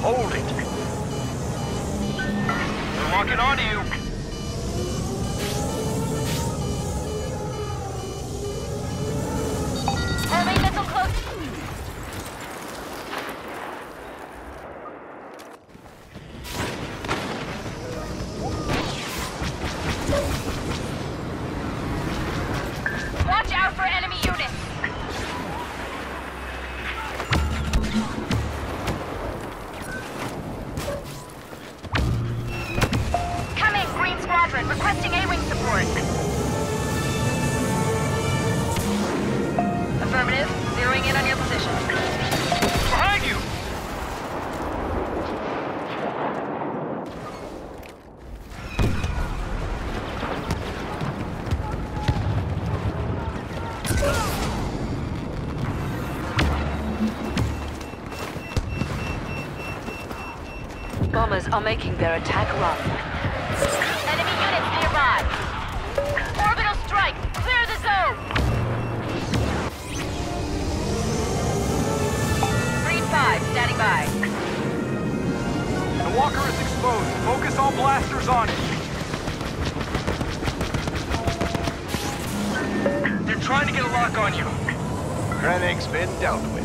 Hold it. They're locking onto you. Bombers are making their attack run. Enemy units nearby. Orbital strike. Clear the zone. Green 5, standing by. The walker is exposed. Focus all blasters on it. They're trying to get a lock on you. Krennic's been dealt with.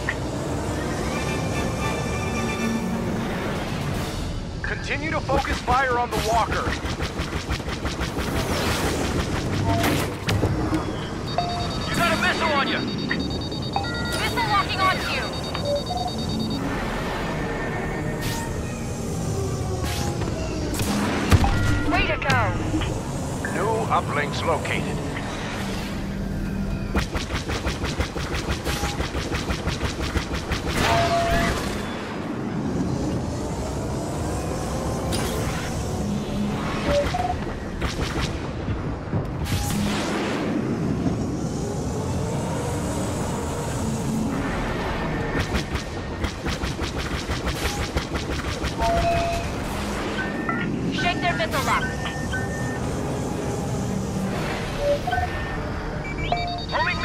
Continue to focus fire on the walker. You got a missile on you. Missile locking onto you. Way to go. New uplinks located.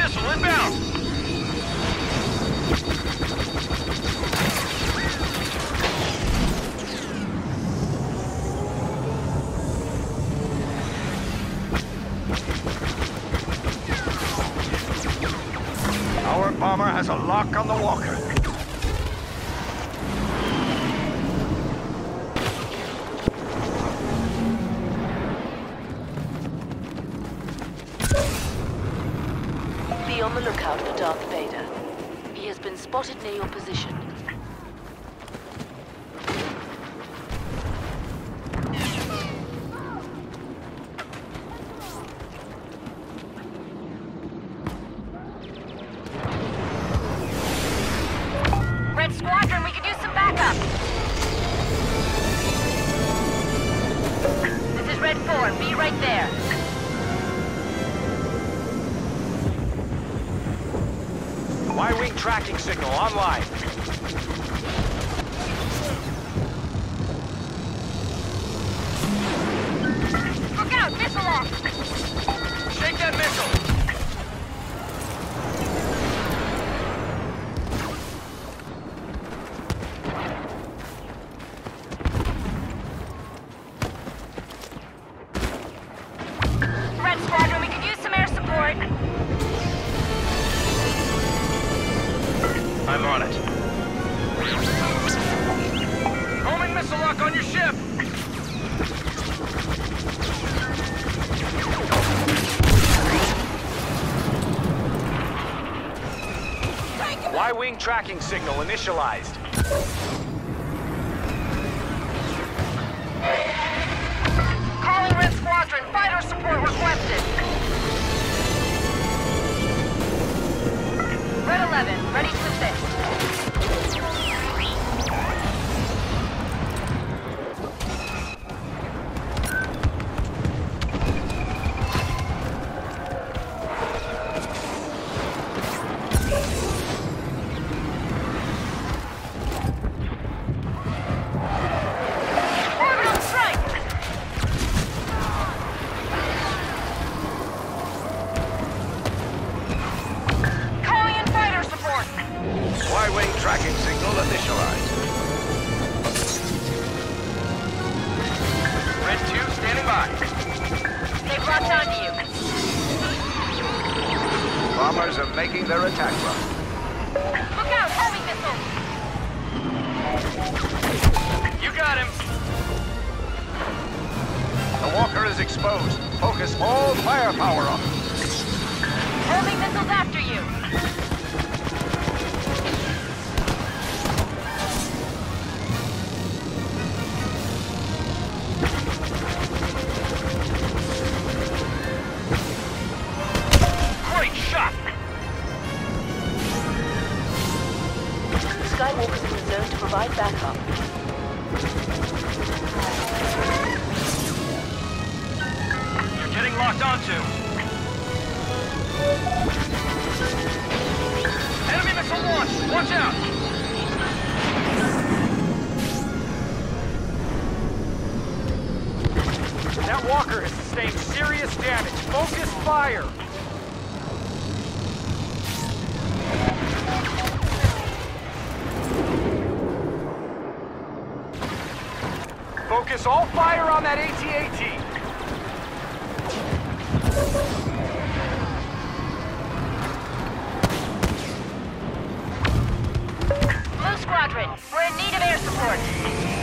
Missile inbound. On the lookout for Darth Vader. He has been spotted near your position. Red Squadron, we could use some backup. This is Red 4. Be right there. Y-wing tracking signal online. Look out! Missile lock! Shake that missile. Y-wing tracking signal initialized. Calling Red Squadron. Fighter support requested. Red 11, ready to assist. Bombers are making their attack run. Look out, homing missile. You got him. The walker is exposed. Focus all firepower on it. Homing missiles after you. Backup. You're getting locked onto. Enemy missile launch. Watch out. That walker has sustained serious damage. Focus fire. Focus all fire on that AT-AT. Blue Squadron, we're in need of air support.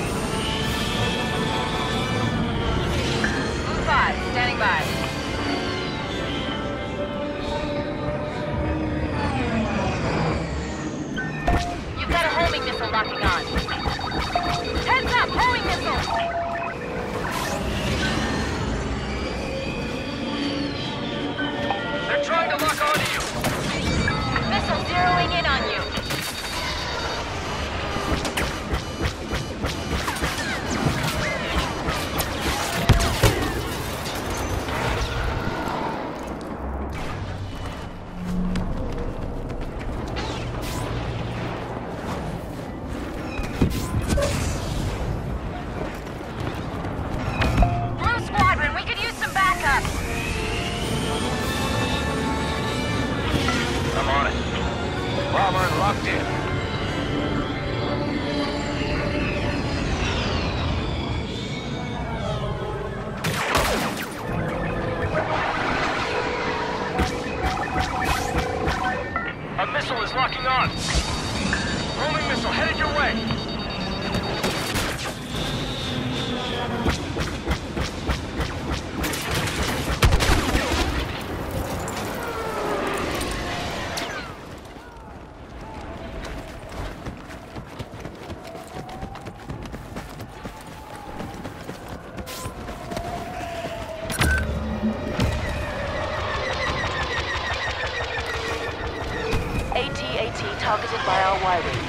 Targeted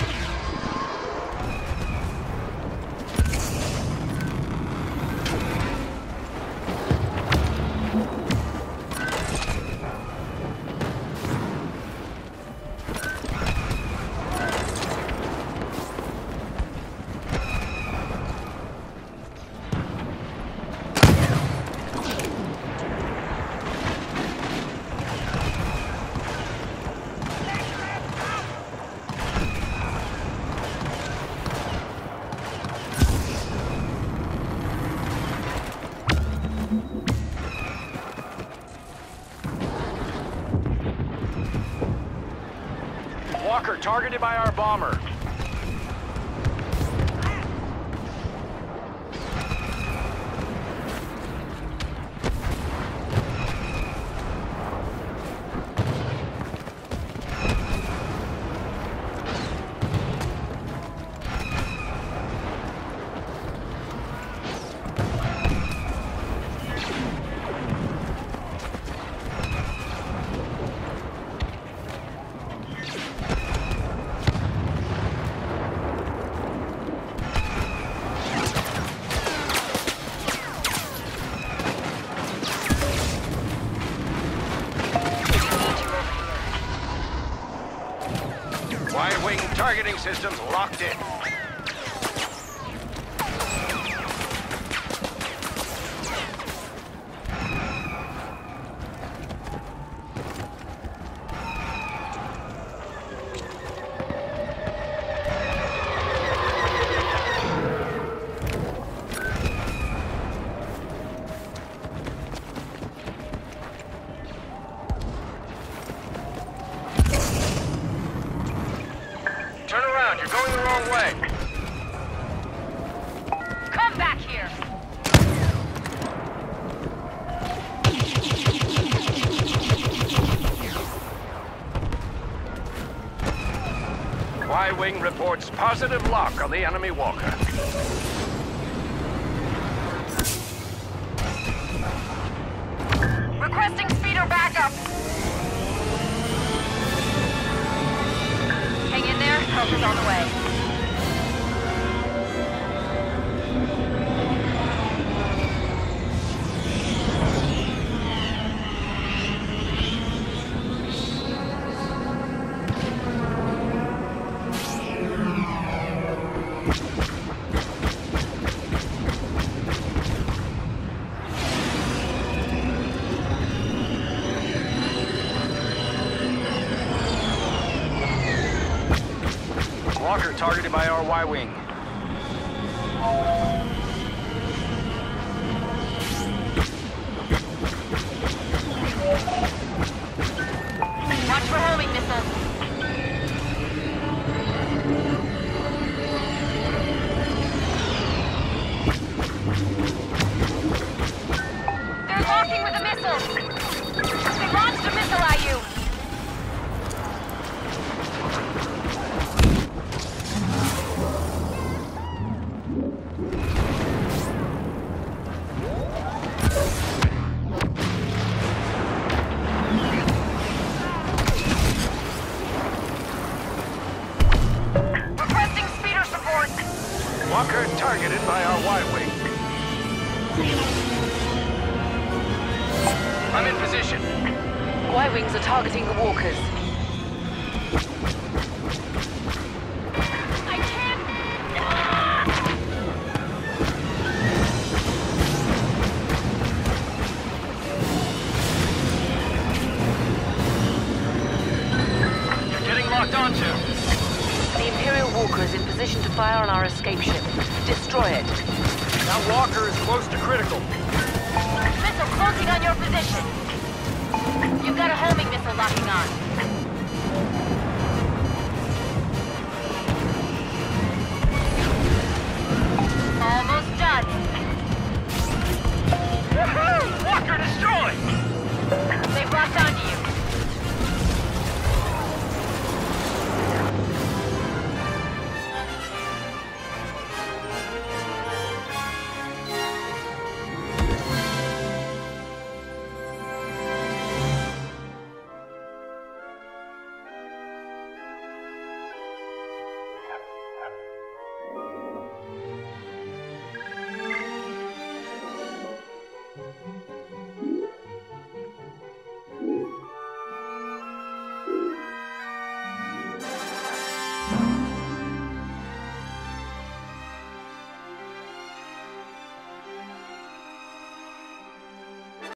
Walker targeted by our bomber. systems locked in. Supply Wing reports positive lock on the enemy walker. Requesting speeder backup. Hang in there, help is on the way. Y-wing.